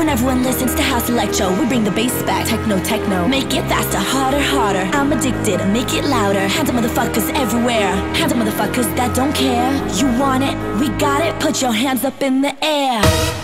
When everyone listens to house electro, we bring the bass back. Techno, techno. Make it faster, harder, harder. I'm addicted, make it louder. Hands on motherfuckers everywhere. Hands on motherfuckers that don't care. You want it, we got it. Put your hands up in the air.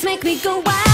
just make me go wild.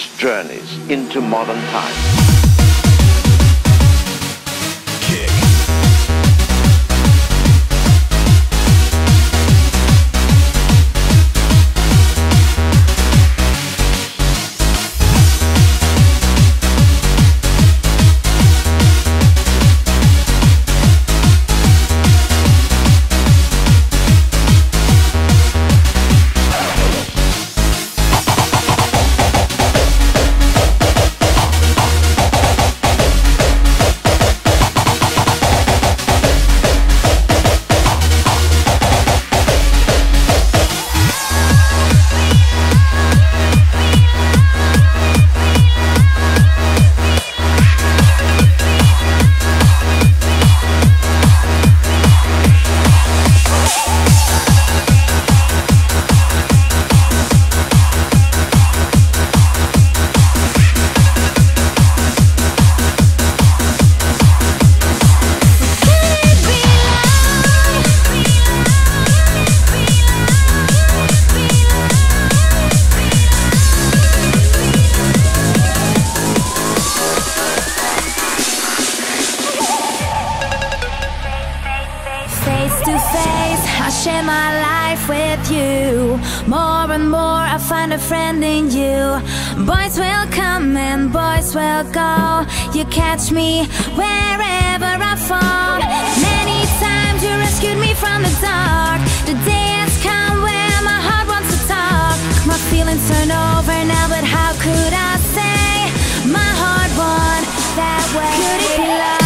Journeys into modern times. Friend in you. Boys will come and boys will go. You catch me wherever I fall. Many times you rescued me from the dark. The day has come where my heart wants to talk. My feelings turn over now, but how could I say my heart won that way?